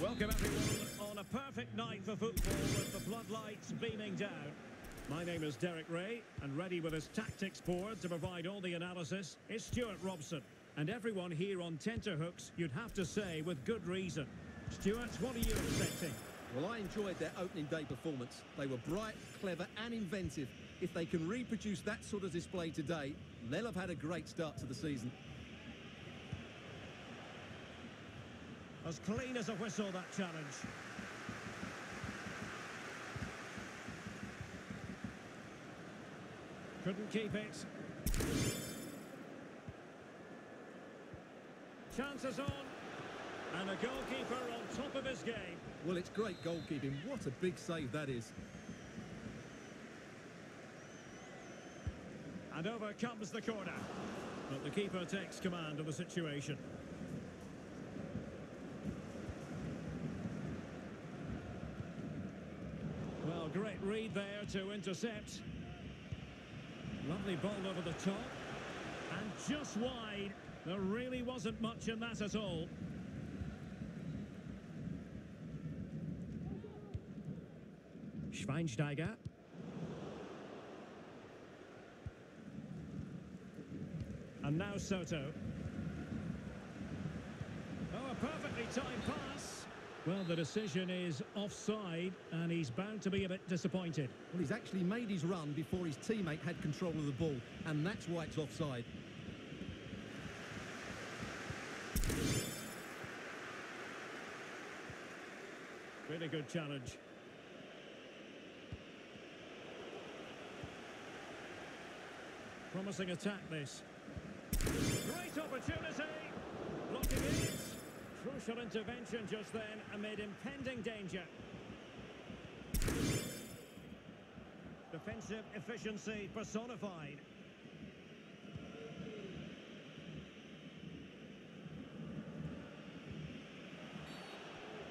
Welcome everyone on a perfect night for football with the floodlights beaming down. My name is Derek Rae, and ready with his tactics board to provide all the analysis is Stewart Robson. And everyone here on tenterhooks, you'd have to say with good reason. Stuart, what are you expecting? Well, I enjoyed their opening day performance. They were bright, clever and inventive. If they can reproduce that sort of display today, they'll have had a great start to the season. As clean as a whistle, that challenge. Couldn't keep it. Chances on. And the goalkeeper on top of his game. Well, it's great goalkeeping. What a big save that is. And over comes the corner. But the keeper takes command of the situation. Great read there to intercept. Lovely ball over the top. And just wide. There really wasn't much in that at all. Schweinsteiger. And now Soto. Oh, a perfectly timed pass. Well, the decision is offside, and he's bound to be a bit disappointed. Well, he's actually made his run before his teammate had control of the ball, and that's why it's offside. Really good challenge. Promising attack, this. Great opportunity! Blocking it. Crucial intervention just then amid impending danger. Defensive efficiency personified.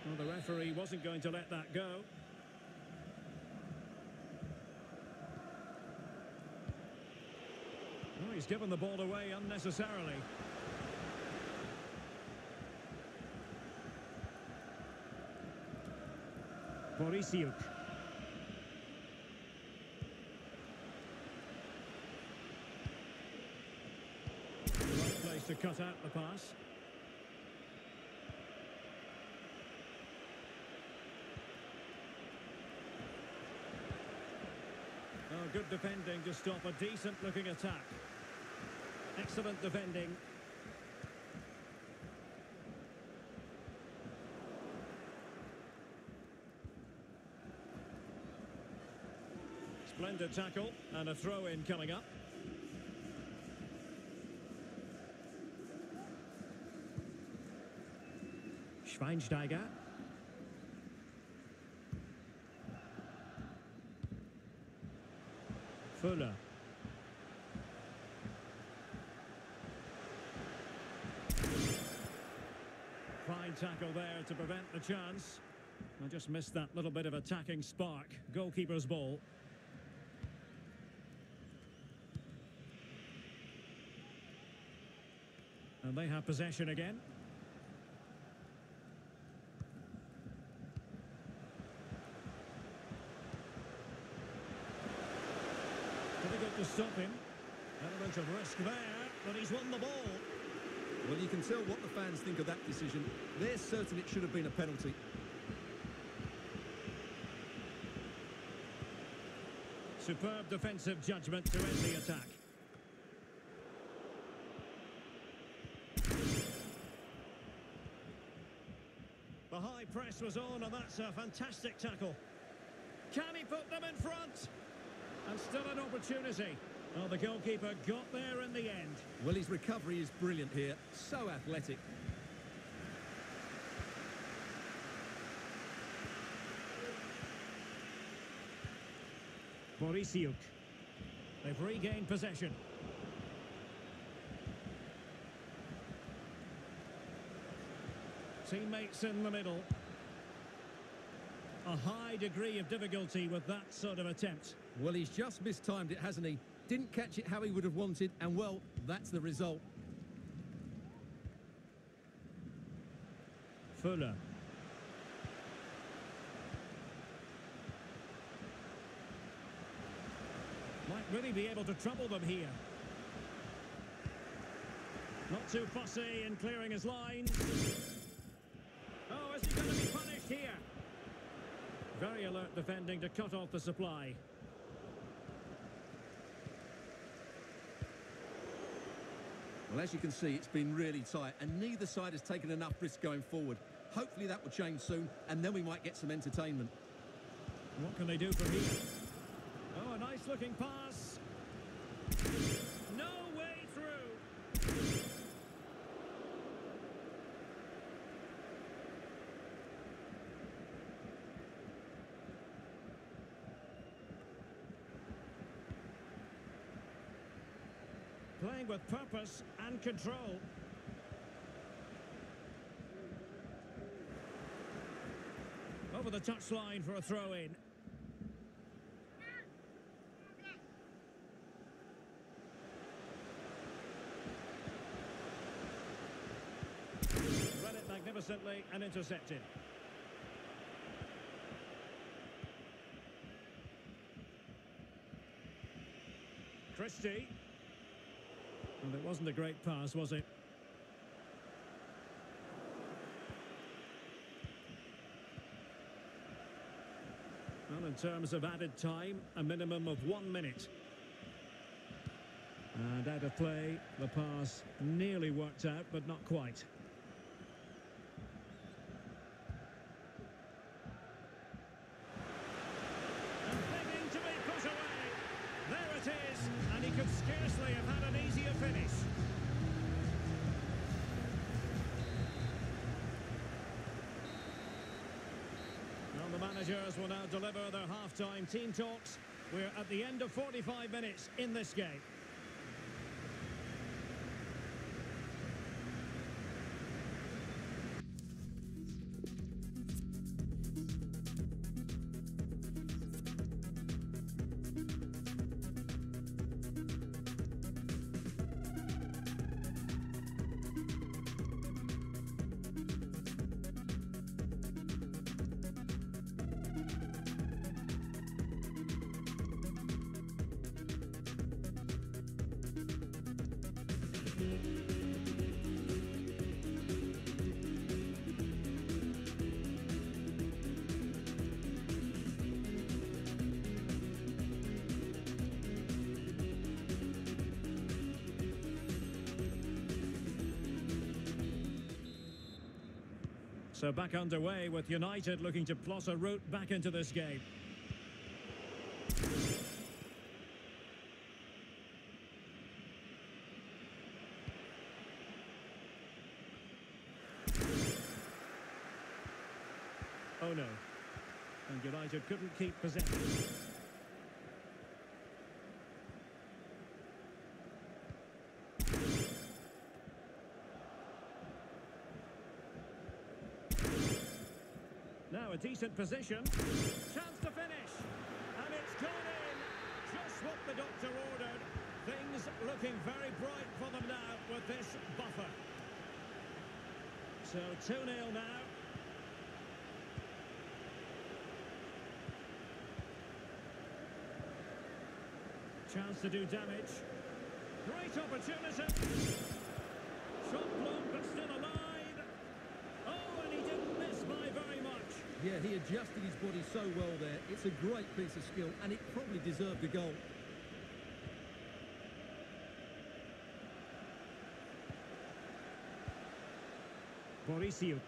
Well, the referee wasn't going to let that go. He's given the ball away unnecessarily. Borisiuk. Right place to cut out the pass. Oh, good defending to stop a decent-looking attack. Excellent defending. Splendid tackle and a throw-in coming up. Schweinsteiger. Fuller. Fine tackle there to prevent the chance. I just missed that little bit of attacking spark. Goalkeeper's ball. And they have possession again. Difficult to stop him. A Element of risk there, but he's won the ball. Well, you can tell what the fans think of that decision. They're certain it should have been a penalty. Superb defensive judgment to end the attack. The high press was on, and that's a fantastic tackle. Can he put them in front? And still an opportunity. Well, the goalkeeper got there in the end. Well, his recovery is brilliant here. So athletic. Borisiuk. They've regained possession. Teammates in the middle. A high degree of difficulty with that sort of attempt. Well, he's just mistimed it, hasn't he? Didn't catch it how he would have wanted, and well, that's the result. Fuller. Might really be able to trouble them here. Not too fussy in clearing his line. Going to be punished here? Very alert defending to cut off the supply. Well, as you can see, it's been really tight, and neither side has taken enough risk going forward. Hopefully that will change soon, and then we might get some entertainment. What can they do from here? Oh, a nice looking pass. No way through. Playing with purpose and control. Over the touchline for a throw in. Read it magnificently and intercepted. Christie. It wasn't a great pass, was it? Well, in terms of added time, a minimum of one minute. And out of play, the pass nearly worked out, but not quite. Managers will now deliver their half-time team talks. We're at the end of 45 minutes in this game. So back underway with United looking to plot a route back into this game. Oh no. And United couldn't keep possession. Now a decent position. Chance to finish. And it's gone in. Just what the doctor ordered. Things looking very bright for them now with this buffer. So 2-0 now. Chance to do damage. Great opportunity. Shot blocked but still alive. Oh, and he didn't miss by very much. Yeah, he adjusted his body so well there. It's a great piece of skill, and it probably deserved a goal. Borisiuk.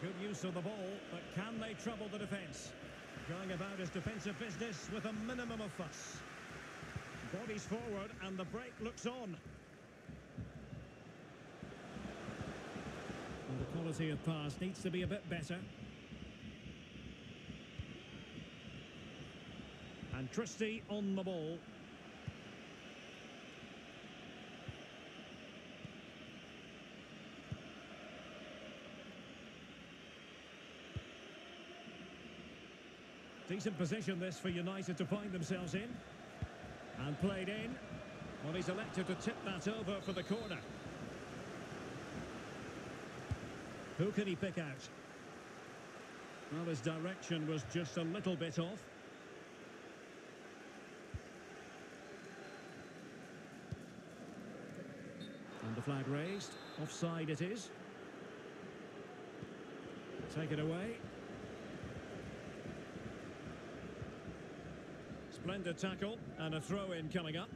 Good use of the ball, but can they trouble the defence? Going about his defensive business with a minimum of fuss. Bodies forward and the break looks on. And the quality of pass needs to be a bit better. And Christie on the ball. Decent position this for United to find themselves in. And played in. Well, he's elected to tip that over for the corner. Who can he pick out? Well, his direction was just a little bit off. And the flag raised. Offside it is. Take it away. Splendid tackle and a throw-in coming up.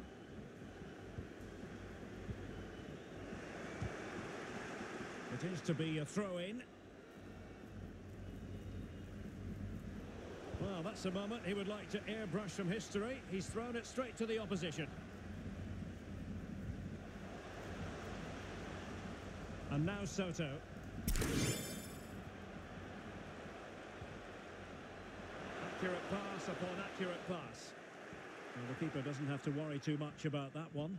It is to be a throw-in. Well, that's a moment he would like to airbrush from history. He's thrown it straight to the opposition. And now Soto. Accurate pass upon accurate pass. Well, the keeper doesn't have to worry too much about that one.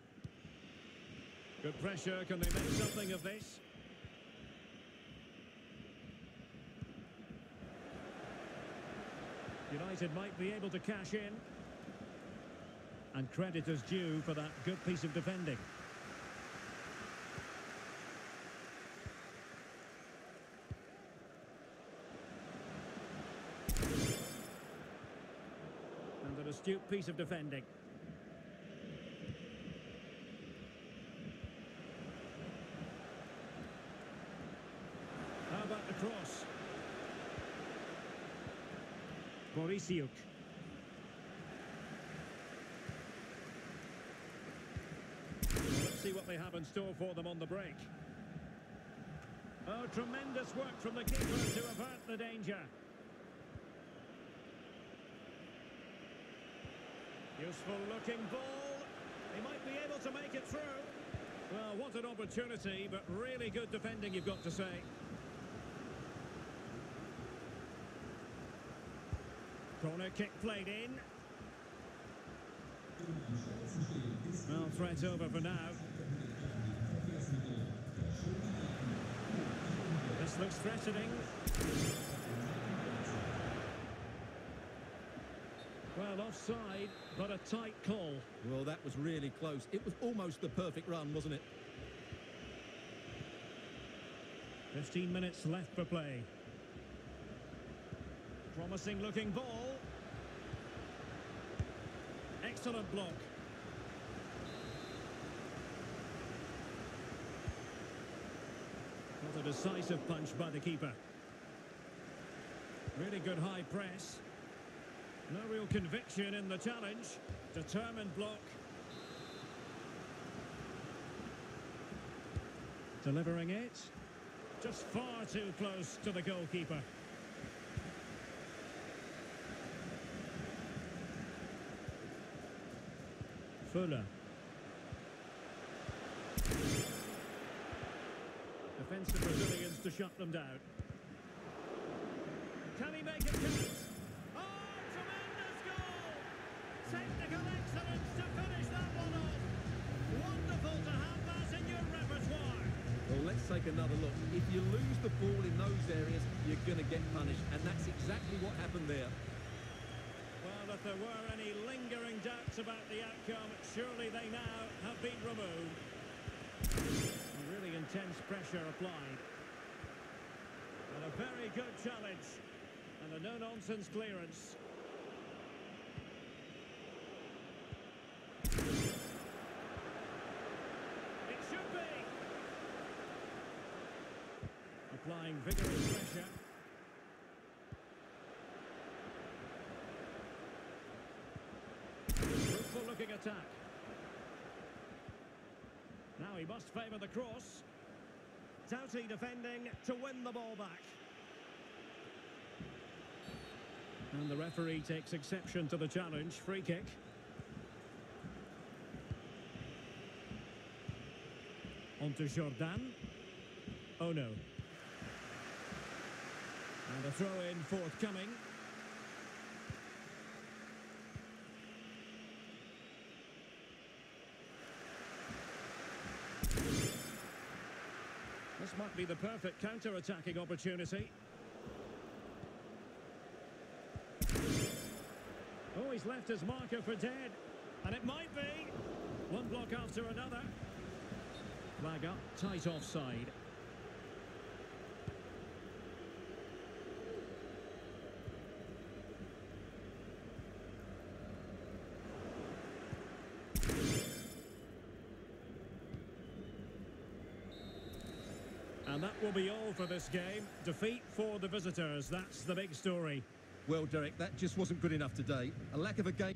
Good pressure. Can they make something of this? United might be able to cash in. And credit is due for that good piece of defending. And an astute piece of defending. How about the cross? Let's see what they have in store for them on the break. Oh, tremendous work from the keeper to avert the danger. Useful looking ball. He might be able to make it through. Well, what an opportunity, but really good defending, you've got to say. Corner kick played in. Well, threat over for now. This looks threatening. Well, offside, but a tight call. Well, that was really close. It was almost the perfect run, wasn't it? 15 minutes left for play. Promising looking ball. Excellent block. What a decisive punch by the keeper. Really good high press. No real conviction in the challenge. Determined block. Delivering it. Just far too close to the goalkeeper. Fuller. Brazilians to shut them down. Can he make it count? Oh, tremendous goal! Technical excellence to finish that one off. Wonderful to have that in your repertoire. Well, let's take another look. If you lose the ball in those areas, you're going to get punished. And that's exactly what happened there. There were any lingering doubts about the outcome, surely they now have been removed. Really intense pressure applied. And a very good challenge. And a no-nonsense clearance. It should be. Applying vigorous pressure. Fruitful looking attack. Now he must favour the cross. Doughty defending to win the ball back. And the referee takes exception to the challenge. Free kick. On to Jordan. Oh no. And a throw in forthcoming. This be the perfect counter-attacking opportunity. Oh, he's left his marker for dead. And it might be. One block after another. Flag up, tight offside. And that will be all for this game. Defeat for the visitors. That's the big story. Well, Derek, that just wasn't good enough today. A lack of a game...